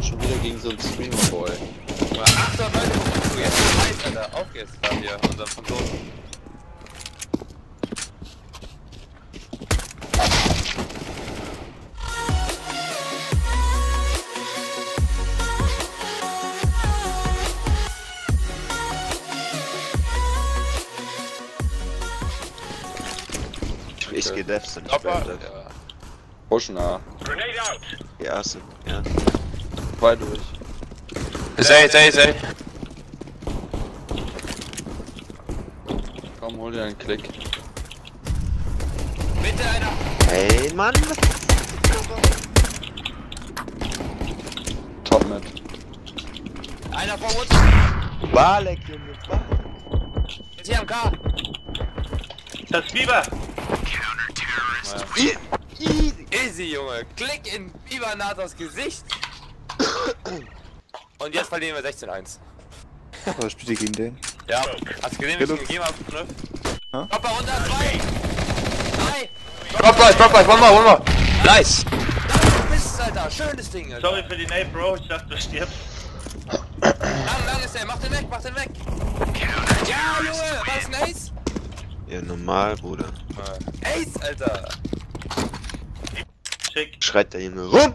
und schon wieder gegen so einen Streamer-Boy. Ach Leute, guck du jetzt weiß, Alter. Auf geht's da hier, unser Franzosen. Ich geh Devs und ich Doppel. bin Ja. Pushen A. die erste. Ja. Zwei durch. Sei, sei, sei. Komm, hol dir einen Klick. Bitte einer. Hey Mann! Top mit. Einer vor uns. Balek, Junge, Balek. Jetzt hier am K. Das Biber! Easy, Junge. Klick in Biber Nathos Gesicht. Und jetzt verlieren wir 16-1. Was spielt ihr gegen den? Ja, hast du gesehen, wie ich ihn gegeben hab? Ne? Hä? Dropper runter, zwei! Drei! Drop gleich, drop gleich, one more, one more! Nice! Da du bist, Alter, schönes Ding, Alter. Sorry für die Nate, Bro, ich dachte, du stirbst. Lang, lang ist der, mach den weg, mach den weg! Ja, Junge, was ein Ace? Ja, normal, Bruder. Ace, Alter! Schick. Schreit der Junge rum!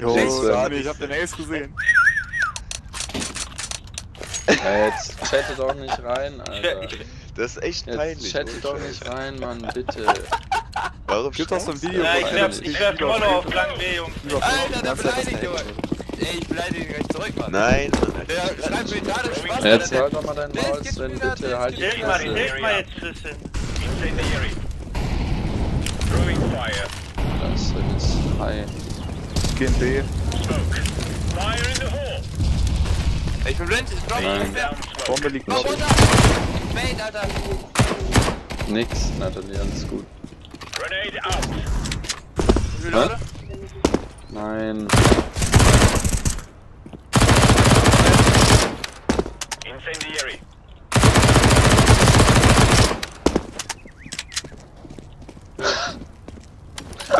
Jo, Sven. ich hab den Ace gesehen. Ja, jetzt chatte doch nicht rein, Alter. Das ist echt Jetzt peinlich. chatte doch nicht rein, Mann, bitte. Warum Gibt doch so ein? Video, Ja, ich werf, sich ich werf immer noch auf lang B, Jungs. Alter, der beleidigt, das Junge! Handy. Ey, ich beleidige ihn gleich zurück, Mann. Nein, Mann. Der schreibt mir gerade Spaß, Jetzt halt doch mal dein Der Maul, Sven, bitte, halt die Hilf mal, Fresse. hilf mal jetzt ein bisschen. Das ist high. Gegen B. Ich bin blind, ich drop, ich bin Bombe liegt Komm noch. runter! Mate, Alter! Nix, Natalie, alles gut. Wie viele Leute? Nein.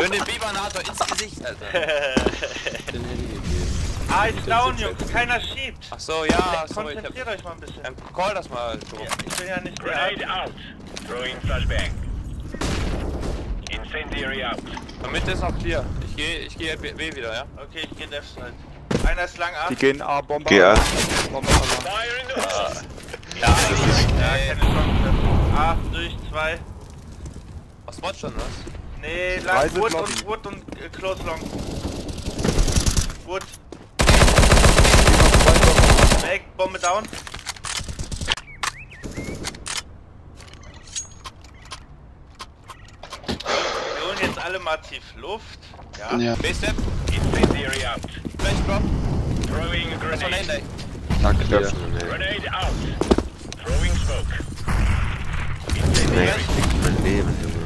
Gönn den Bibernator ins Gesicht, Alter. Den Handy gegeben. Ah, ist down, Jungs. Keiner schiebt. Ach so, ja, sorry. Konzentriert euch mal ein bisschen. Ähm, call das mal, so. Ja, ich bin ja nicht der Damit ist noch clear. Ich gehe, ich gehe B B wieder, ja? Okay, ich geh Left Side. Einer ist lang ab. Die gehen A, Bombe. Geh A. Bombe verloren. Ja, Ja, keine Chance. A durch zwei. Was Watch schon, was? Nee, lang Wood und Wood und äh, Close Long. Wood. Weg, Bombe down. Wir holen jetzt alle tief Luft. Ja. Ja, B-Step. Flash Drop. Das war Lane Day. na clear. Köpfen, ey. Nee, ich krieg mein Leben, Junge.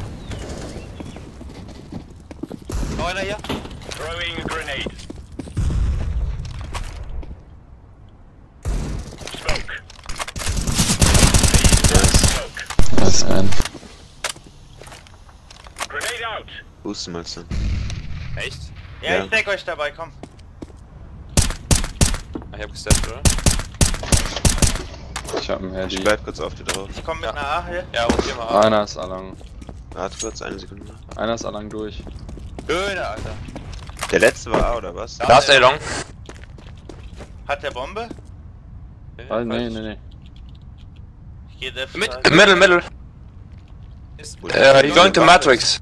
Noch einer hier. Das ist ein. Husten mal so. Echt? Ja, Ja. ich deck euch dabei, komm. Ah, ich hab gesteppt, oder? Ich hab ein Ich Handy. bleib kurz auf dir drauf. Ich komm mit Ja. einer A hier. Ja, rotier mal ab. Einer ist allang. Warte kurz, eine Sekunde. Einer ist allang durch. Schöne, Alter. Der letzte war A, oder was? Da ist Long. Hat der Bombe? Ah, nee, nee, nee. Ich geh Left Mit, middle, middle. Ist Uh, he's going to Matrix.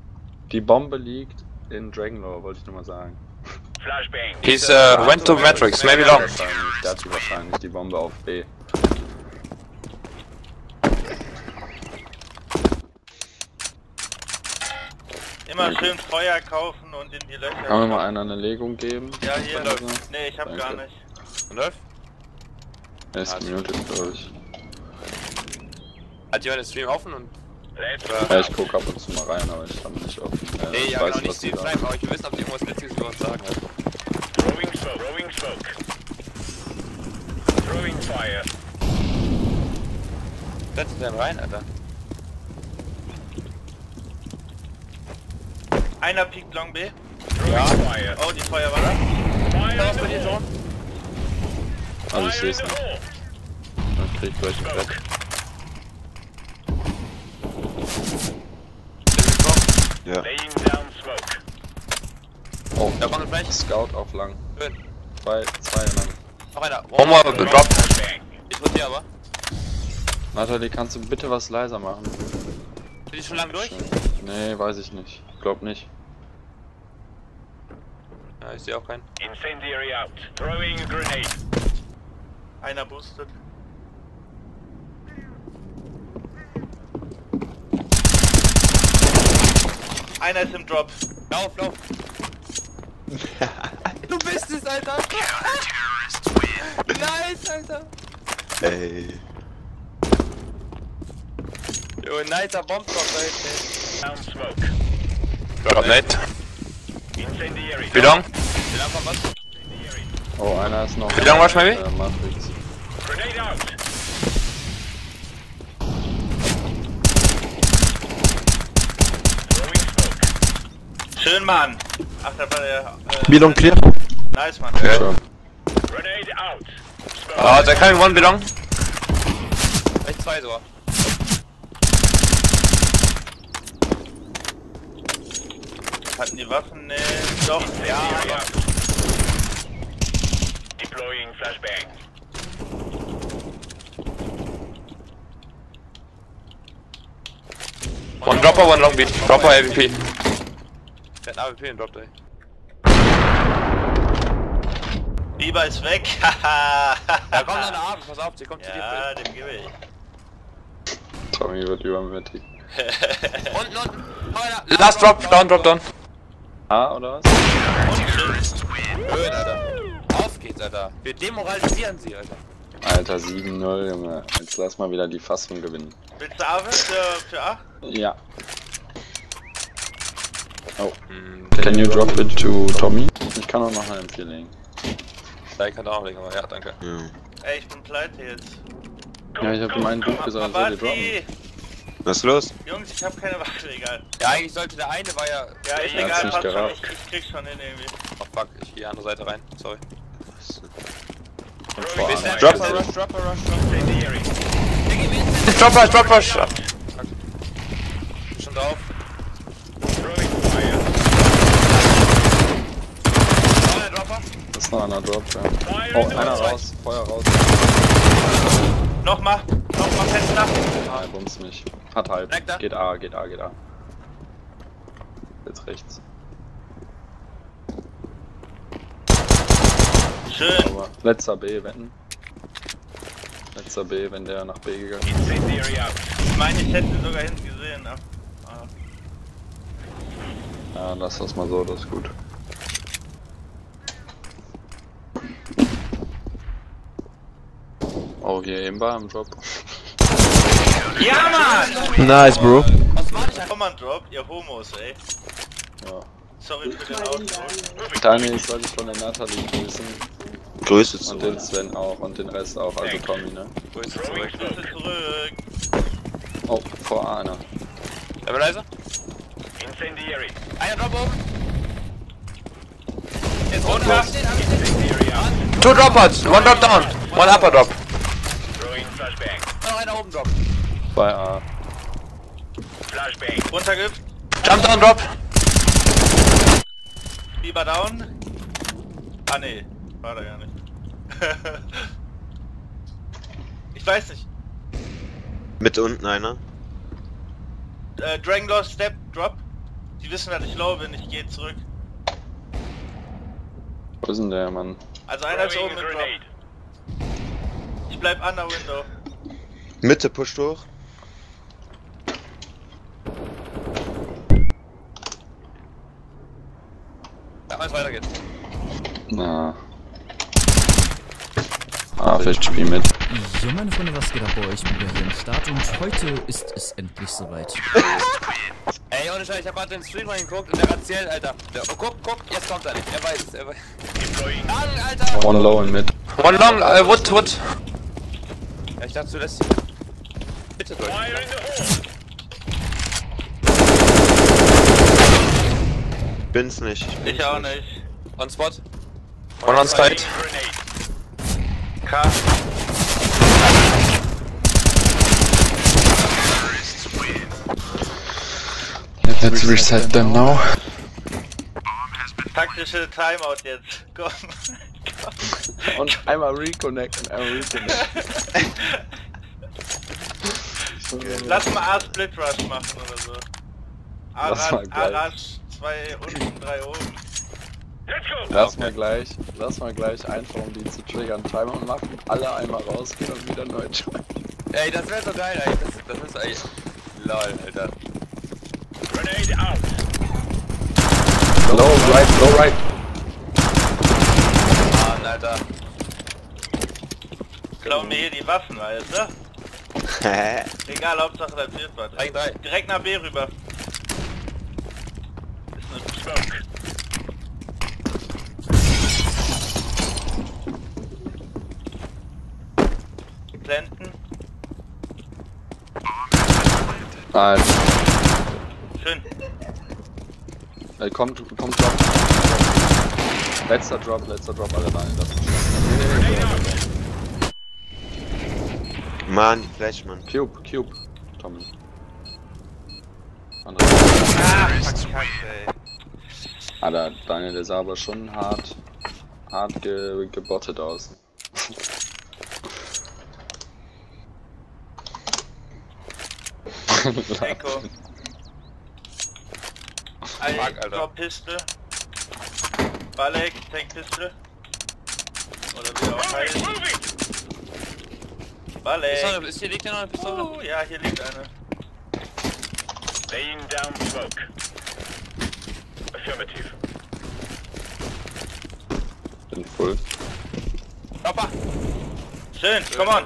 Die Bombe liegt in Dragonlore, wollte ich nur mal sagen. He's uh, went to Matrix, maybe long. Der die wahrscheinlich die Bombe auf B. Immer schön Feuer kaufen und in die Löcher. Kann mir mal einer eine Legung geben? Ja, hier. So? Nee, ich hab Danke. gar nicht. Läuft? Er ist gemutet, glaube ich. Hat jemand den Stream offen und... Ja, ich guck ab und zu mal rein, aber ich habe nicht offen. Äh, Nee, ich ja, weiß genau, nicht was die Stream schreiben, aber ich will wissen, ob die irgendwas Witziges über uns sagen. Setz dich denn rein, Alter. Einer piekt Long B. Ja. Oh, die Feuer war da. Da was bei dir, John? Also ich sehe es nicht. Dann krieg ich gleich einen Crack. Ja. Oh, Da kommt gleich. Scout auf lang. Schön. Zwei, zwei lang. Noch einer. One more drop. Ich rotiere aber. Natalie, kannst du bitte was leiser machen? Bin ich schon lang durch? Nee, weiß ich nicht. Glaub nicht. Ich sehe auch keinen. Incendiary out. Throwing a grenade. Einer boostet. Einer ist im Drop. Lauf, lauf. du bist es, Alter. nice, Alter. Ey. Jo, nicer Bombdrop da hinten. ey. Down smoke. Drop net. Incendiary. Wie Oh, einer ist noch. Wie lang war's, maybe? Äh, Matrix. Grenade out. Schön, Mann. Ach, da war der. Äh, Belong clear. Nice, Mann. Okay. So. Grenade out. Smoke. Uh, they're coming one belong. Vielleicht zwei sogar. Hatten die Waffen? Nee. Doch, ja. Ja. Deploying flashbang. One dropper, one long beat. Dropper AVP. Der hat AWP im Drop, ey. Biber ist weg. Haha. Da kommt eine Abend, pass auf, sie kommt zu Ja, dir. dem gebe ich. Tommy wird übermütig. Unten, unten. Last drop, down, drop, down. Ah, oder was? Schön, Alter. Alter. Wir demoralisieren sie, Alter. Alter, 7-0, Junge. Jetzt lass mal wieder die Fassung gewinnen. Willst du Ave für, für A? Ja. Oh. Can you drop it to Tommy? Ich kann auch noch eine Empfehlung. Da kann auch legen, aber ja, danke. Ja. Ey, ich bin pleite jetzt. Ja, ich hab in meinem Buch gesagt, ich soll die droppen. Was ist los? Jungs, ich hab keine Waffe, egal. Ja, eigentlich sollte der eine war ja. Ja, ist hat's egal, nicht passt schon. Ich, ich krieg schon hin irgendwie. Oh fuck, ich gehe die andere Seite rein. Sorry. Und vor allem- Drop. rush, dropper, rush. Dropper, dropper. Schon drauf. Dropper. Das ist noch einer Drop, ja. Oh, einer raus. Feuer raus. Nochmal, nochmal Fenster. Ah, er bumst mich. Hat halb. Geht A, geht A, geht A. Jetzt rechts. Schön. Aber letzter B, wetten. Letzter B, wenn der nach B gegangen ist. Ich meine, ich hätte ihn sogar hinten gesehen. Ne? Ah. Ja, lass das mal so, das ist gut. Oh, hier eben war im Drop. Ja, Mann! Nice, Bro. Was war nicht Komm mal, Drop, ihr Homos, ey. Ja. Sorry für den Ausdruck. Daniel soll ich von der Nathalie grüßen. Grüße Und zu. den Sven auch und den Rest auch, also Tommy, ne? Grüße zurück. Smoke. zurück. Oh, vor A einer. Stabilizer. Incendiary. Einer Drop oben. Jetzt runter. Two droppers. One drop down. One upper drop. Noch einer oben Drop. Bei A. Flashbang. Runtergibt. Jump down, drop. Biber down. Ah, nee. War da gar nicht. ich weiß nicht. Mit unten einer. Äh, Dragon Lord Step, Drop. Die wissen, dass ich low bin. Ich gehe zurück. Wo ist denn der Mann? Also einer ist oben mit Drop. Ich bleib an der Window. Mitte pusht hoch. Ja, wenn es weitergeht. Na. Ah, vielleicht spiel mit. Jo meine Freunde, was geht ab bei euch? Ich bin wieder hier im Start und heute ist es endlich soweit. Ey, ohne Scheiß, ich hab grad den Stream reingeguckt und der Raziel, Alter. Der, oh, guck, guck, jetzt kommt er nicht. Er weiß es, er weiß. Lang, Alter! One low in mid. One long, uh, wood, wood. Ja, ich dachte, du lässt Bitte durch. Fire in the hole. Bin's nicht. bin's Ich auch nicht. On Spot. One on side. K. Let's reset them now. Taktische Timeout jetzt. Komm. Und einmal reconnecten, einmal reconnecten. Lass mal A-Split Rush machen oder so. A-Rush, zwei unten, drei oben. Let's go. Lass mal gleich, lass mal gleich einfach um die zu triggern Timer machen, alle einmal rausgehen und wieder neu joinen. Ey, das wäre so geil, ey. Das, das ist eigentlich. Lol, Alter. Grenade out. Low right, low right. Mann, Alter. Klauen mir hier die Waffen, weißt du? Hä? Egal, Hauptsache das wird was. 3 3. Direkt nach B rüber. Ist eine Smoke. Planten. Nein, Schön. äh, kommt, kommt Drop. Letzter Drop, letzter Drop, alle rein. Das Mann, die Flash, Mann. Cube, Cube. Tommy. Andere. Ah, fuck, ey. Alter, Daniel, der sah aber schon hart, hart ge gebottet aus. Echo. Ein Fuck, Alter. Drop Pistol. Balek, Tank Pistol. Oder wie auch heißt. Balek. Ist hier liegt hier noch eine Pistole? Oh, ja, hier liegt eine. Laying down smoke. Affirmative. Bin full. Hoppa! Schön, come on.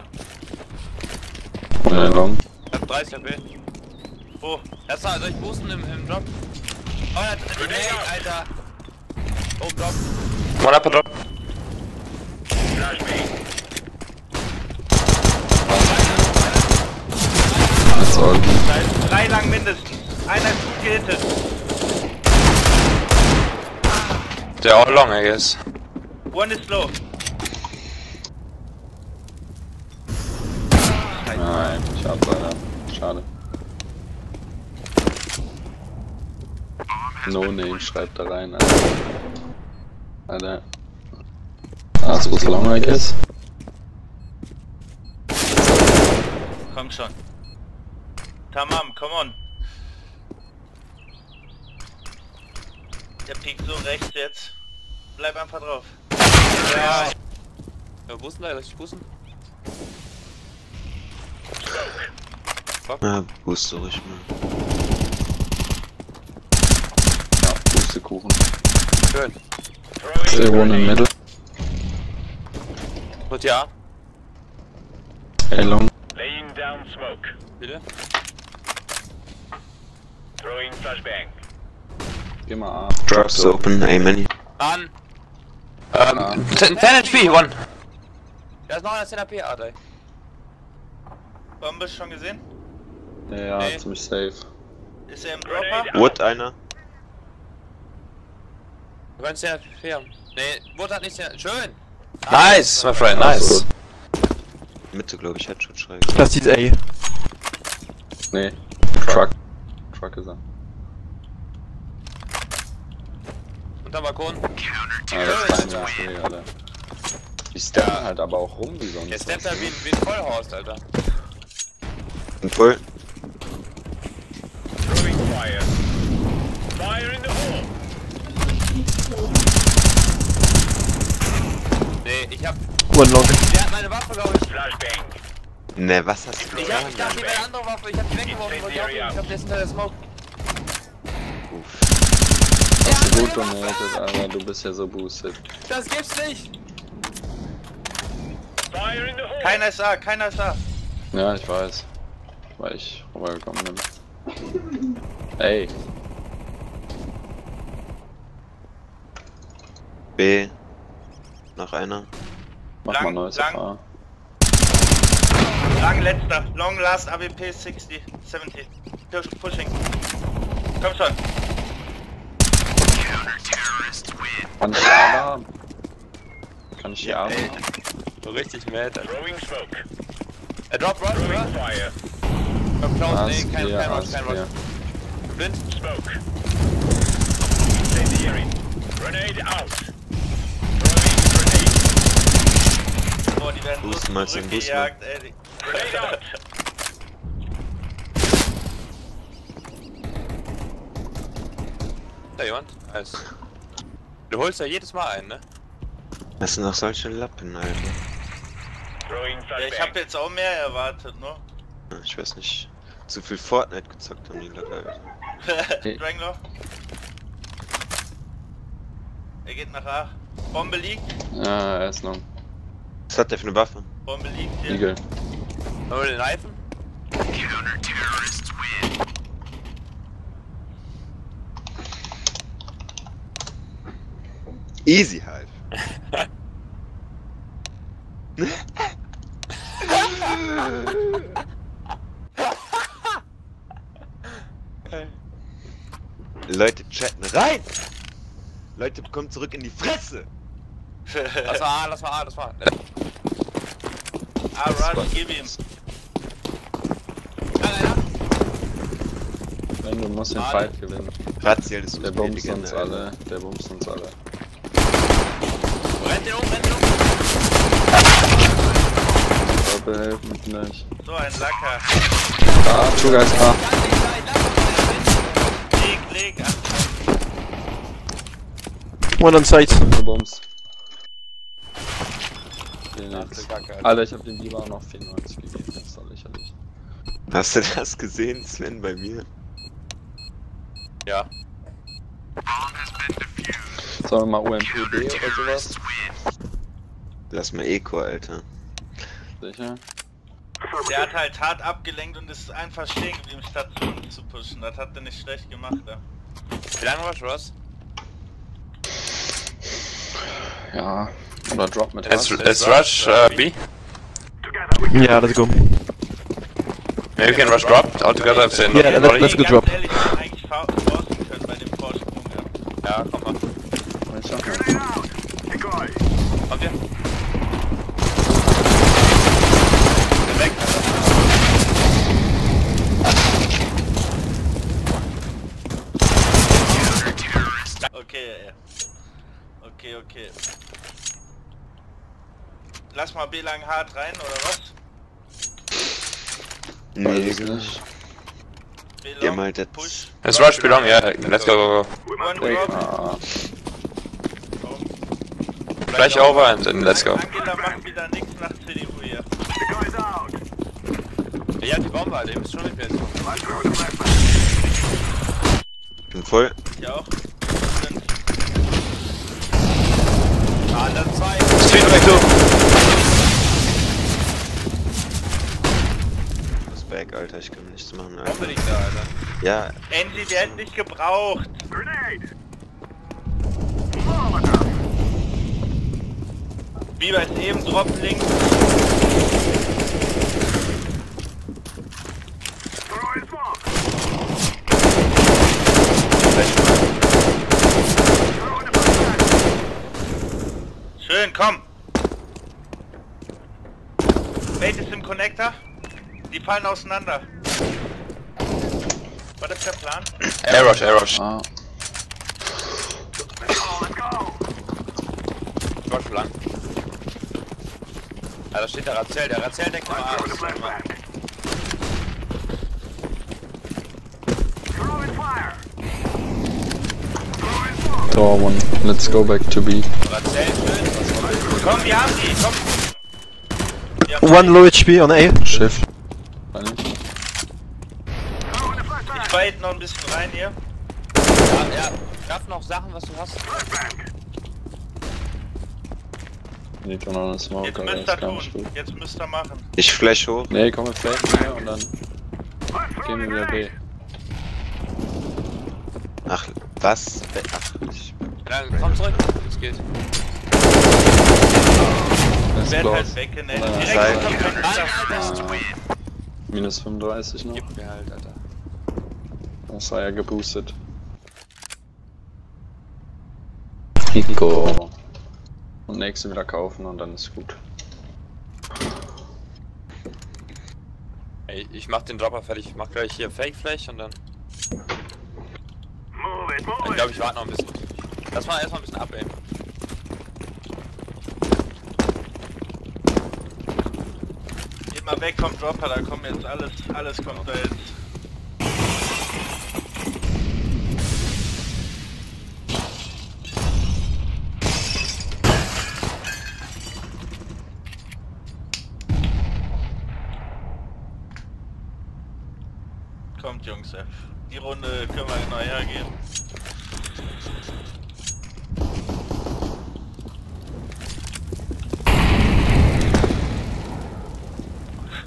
Äh, long. Ich hab 30 HP. Wo? Lass mal, soll ich boosten im, im Drop? Oh, ja, Grenade, Alter! Oh, Drop. One upper drop. That's all. Drei, lang mindestens. Einer ist gut gehittet. They're all long, I guess. One is low. Nein, ich hab's leider. Schade. No Name schreibt da rein, Alter. Alter. Ah, es was long, I guess. Komm schon. Tamam, come on. Der piekt so rechts jetzt. Bleib einfach drauf. Ja. Ja, boosten da, richtig boosten? Ja, boost ruhig mal. Ja, Pustekuchen. Schön. Still one in middle. Gut, ja. Hey, long. Laying down smoke. Bitte? Throwing flashbang. Geh mal A. Drops open, A many. An! Um, 10 10 HP, one. Da ist noch einer 10 HP, Alter. Bombe schon gesehen? Ja, ja, Nee. ziemlich safe. Ist er im Dropper? Wood einer. Du kannst 10 HP haben. Nee, Wood hat nicht 10 Schön! Nice, my friend, nice. Mitte, glaube ich, Headshot schreiben. Das ist A. Nee. Truck. Truck ist er. Unter Balkon. Ah, das ist dein Jahr, Alter. Die steppen halt aber auch rum wie sonst. Der steppt da wie, wie ein Vollhorst, Alter. Und voll. Throwing. Fire Nee, ich hab. One long. Der hat meine Waffe, glaube ich. Flashbang. Ne, was hast du Ich hab, ich dachte, die wäre eine andere Waffe. Ich hab die weggeworfen. Ich aufheben. ich glaub, der Smoke. Hast du gut donated, Alter. Du bist ja so boosted. Das gibt's nicht! Keiner ist da, keiner ist da. Ja, ich weiß. Weil ich rübergekommen bin. Ey, B. Noch einer. mach Lang, mal neues lang. A. Lang letzter. Long last AWP 60. 70. Push, pushing. Komm schon. Kann ich die Arme haben? Kann ich die Arme haben? So richtig mad, Alter. Throwing smoke. Er droppt Rush, Throwing oder? fire. Komm, Alles nee, kein, clear, kein Rush, kein. Rush. Blind? Smoke. Incendiary. Grenade out. Boah, die werden Boost so mal zum Boost zurückgejagt, ey. Da jemand? Nice. Du holst ja jedes Mal einen, ne? Das sind noch solche Lappen, Alter. Ja, ich hab jetzt auch mehr erwartet, ne? Ich weiß nicht. Zu viel Fortnite gezockt haben die Leute. Drangler. Er geht nach A. Bombe liegt. Ja, er ist noch Was hat der für eine Waffe? Bombe liegt hier. Eagle. Wollen wir den Reifen? Easy halt. Leute chatten rein! Leute kommen zurück in die Fresse! Das war A, das war A, das war A. ah, Rush, gib ihm. Wenn du musst den Ah, Fight gewinnen. Ratziel ist Der bumst uns alle. Der bumst uns alle. Rennt den um, rennt den um! Doppel helfen gleich. So ein Lacker. Ah, Two Guys A. Leg, leg. Ach, One on site. Du bumst. Du Kacke, Alter. Ich hab dem Lieber auch noch 94 gegeben. Das ist doch lächerlich. Hast du das gesehen, Sven, bei mir? Ja. Sollen wir mal UMPD oder sowas? Lass mal Eco, Alter. Sicher? Der hat halt hart abgelenkt und ist einfach stehen geblieben, statt zu pushen. Das hat er nicht schlecht gemacht, ja. Wie lange Rush, Rush? Ja. Oder Drop mit It's, Rush. it's Rush uh, B. Yeah, let's go. Maybe we can rush drop altogether if they're not Yeah, yeah, let's- let's go Ganz drop. ehrlich, wir hätten eigentlich fa- forcen können bei dem Vorsprung, ja. Ja, komm mal. Ich sag mal. Kommt ihr? Weg. Okay, ja. Okay, okay. Lass mal B lang hart rein, oder was? Es Digga. nicht. B Ja, long, mal das- push. It's Rush belong, yeah. Let's go, go, go. One Wait, ah. Flash over and then let's go. Angela macht wieder nix nach CDU hier. Habt die Bombe, Alter. Ihr müsst schon mir jetzt. Bin voll. Ich auch. Ah, dann zwei. Street back two. Back, Alter, ich kann nichts machen, Alter. Bombe liegt da, Alter. Ja, Andy werden nicht gebraucht. Biber ist eben Drop links. Schön, komm. Bait ist im Connector. Die fallen auseinander. War das der Plan? Air Rush, Air Rush. Ah. Rush lang. Ah, da steht der Razell. Der Razell deckt mal mal. Door one. Let's go back to B. Komm, wir haben die, komm. One low HP on A. Shift. Kann ich? Ich bite noch ein bisschen rein hier. Ja, ja. Schaff noch Sachen, was du hast. Need schon noch eine Smoke, Jetzt müsst das ihr tun. Jetzt müsst ihr machen. ich flash hoch. Nee, komm, wir flaken hier und dann gehen wir wieder B. Ach, was? Ach, ich... Dann komm zurück. Es geht. Werd go. halt weggenäht. Ja, Direkt minus 35 noch. Gib mir halt, Alter. Das war ja geboostet. Pico. Und nächsten wieder kaufen und dann ist gut. Ey, ich mach den Dropper fertig. Ich mach gleich hier Fake Flash und dann. Move it, move it. ich glaube, ich warte noch ein bisschen. Lass mal erstmal ein bisschen ab, ey. Geht mal weg vom Dropper, da kommen jetzt alles, alles kommt da jetzt. Runde können wir neu hergehen.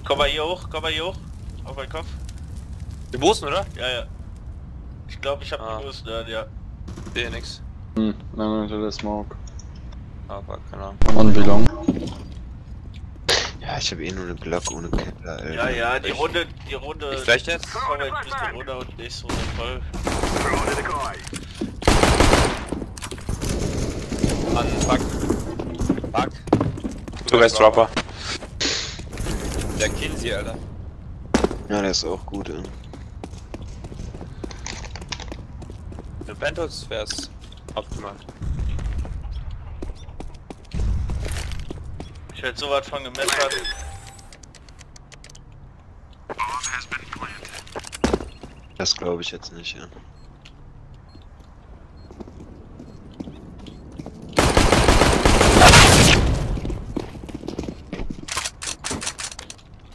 Komm mal hier hoch, komm mal hier hoch. Auf meinen Kopf. Die Bosen, oder? Ja, ja. Ich glaube, ich habe Ah. die Lust, ja, ja. Sehe nix. Hm, nein, hinter der Smoke. Fuck, keine Ahnung. On belong. Ja, ich habe eh nur eine Glock ohne Kepler, Alter. Ja, ja, die Runde, die Runde. Ich flash jetzt? Wir jetzt ein bisschen runter und nächste Runde voll. An, fuck. Fuck. Du wärst Dropper. Der Kinsey, Alter. Ja, der ist auch gut, ey. Für Pentos wär's optimal. Ich werd so was von gemessert. Das glaube ich jetzt nicht, ja.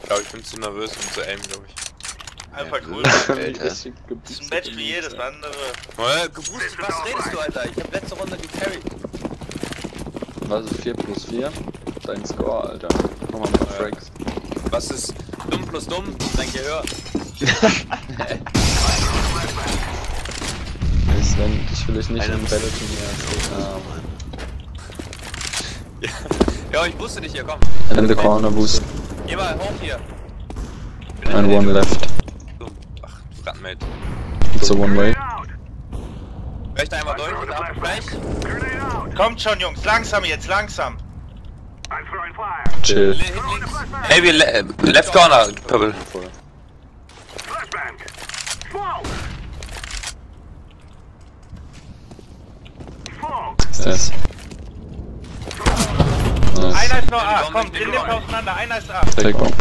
Ich glaube, ich bin zu nervös, um zu aimen, glaube ich. Einfach cool. Alter. Das ist ein Match wie jedes andere. Äh, geboostet, was redest du, Alter? Ich hab letzte Runde gecarried. Was ist 4 plus 4? Dein Score, Alter. Komm mal mit Frags. Was ist dumm plus dumm? Dein Gehör. Sven, ich will dich nicht im muss- Battle Gegner haben. Ja, ich wusste nicht, hier, komm. In the corner boost. Geh mal hoch hier. And one left. Ach, du Rattenmate. It's a one way. Vielleicht einmal durch und ab gleich. Kommt schon, Jungs, langsam jetzt, langsam. Chill. Li- Links. Maybe le left corner, Purple. Voll. Yes. Nice. Einer ist noch A, komm, den nimmt auseinander, einer ist A. Take bomb.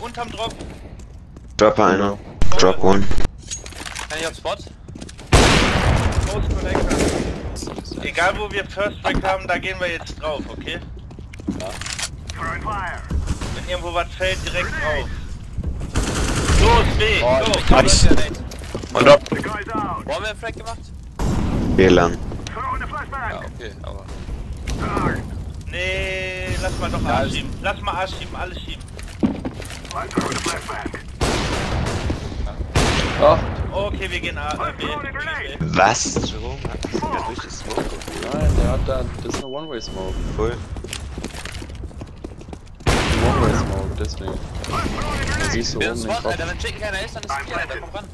Unterm Drop. Dropper einer. Drop one. Kann ich auf Spot? Close Connector. Egal wo wir First Break haben, da gehen wir jetzt drauf, okay? Wenn irgendwo was fällt, direkt drauf. Los, B, go! Nice. Und drop. Wo haben wir einen Frag gemacht? WLAN. Ja, okay, aber. Nee, lass mal doch A schieben. Lass mal A schieben, alles schieben. Ach, Okay, wir gehen A, äh, B. Was? Jerome hat das nein, der hat da. Das ist eine One-Way-Smoke. Voll. One-Way-Smoke, deswegen. Da siehst du oben den Kopf. Alter. Wenn Chicken keiner ist, dann ist es hier, Alter. Komm ran.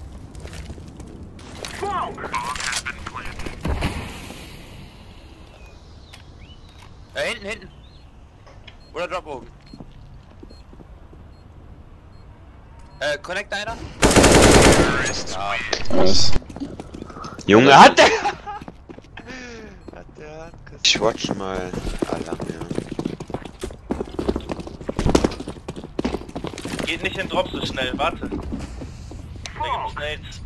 Ja, hinten, hinten. Oder Drop oben. Äh, connect einer? Nice. Junge, hat der! hat der hat Ich watch mal Alarm, ja. Geht nicht in Drop so schnell, warte. Da gibt's Nades.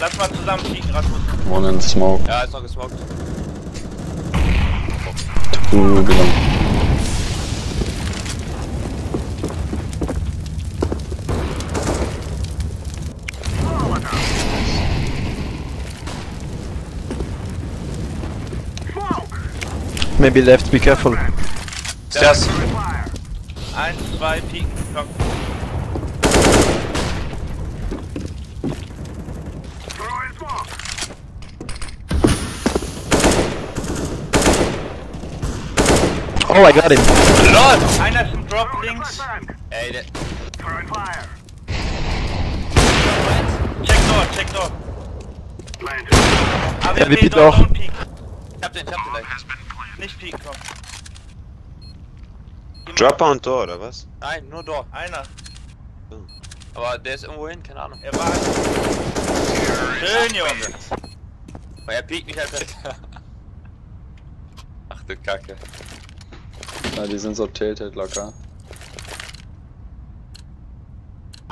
Lass mal zusammen fliegen, Rasmus. One in smoke. ja ist noch gesmoked. Two belong. Maybe left, be careful. Stairs. Eins, zwei, pieken, komm. Oh, I got him. LOL! Einer ist im Drop links. Ey, der. Check door, check door. AWP, Ja, wir bieten Door auch. Ich hab den, ich hab den gleich. Nicht Peak, komm. Dropper und Door, oder was? Nein, nur Door. Einer. Aber der ist irgendwo hin, keine Ahnung. Er war. Schön, Junge. Aber er piekt mich halt weg. Ach du Kacke. Ja, die sind so tilted locker.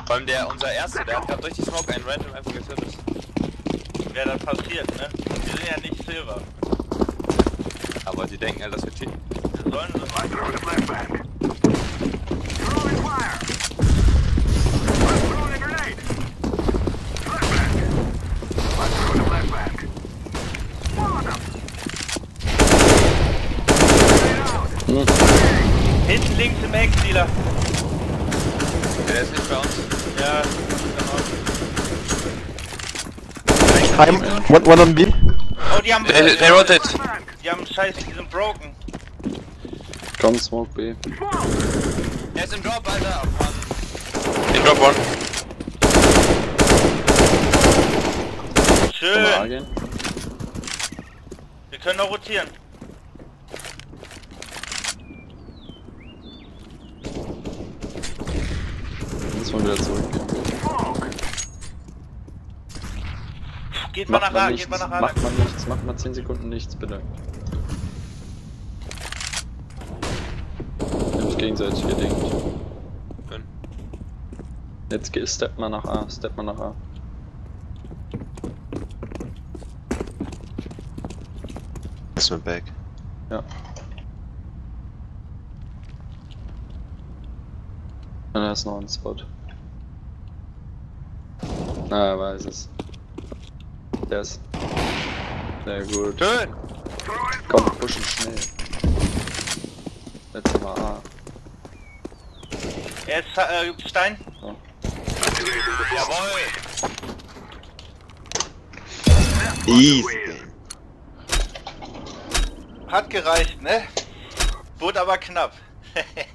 Vor allem der, unser Erster, der hat gerade durch die Smoke einen random einfach getötet. Wer das passiert, ne? Wir sind ja nicht Silber. Aber die denken halt, dass wir cheaten. Sollen sie mal. Im Eck, Dealer. Der ist nicht bei uns. Ja, I'm one, one on B. Oh, die haben. Der, der rotet. Die haben Scheiße, die sind broken. Komm, Smoke B. Der ist im Drop, Alter. In Drop One. Schön. Wir können noch rotieren. Muss man wieder zurückgehen. Geht mal nach A, geht mal nach A. macht man nichts, macht mal 10 Sekunden nichts, bitte. Nämlich gegenseitig gedingt. Jetzt geh- step mal nach A, step mal nach A. Erstmal back. Ja. Und da ist noch ein Spot. Ah, er weiß es. Der ist. Sehr gut. Schön. Komm, pushen schnell. Letztes Mal A. Er ist äh, Stein. Jawohl. Easy. Hat gereicht, ne? Wurde aber knapp.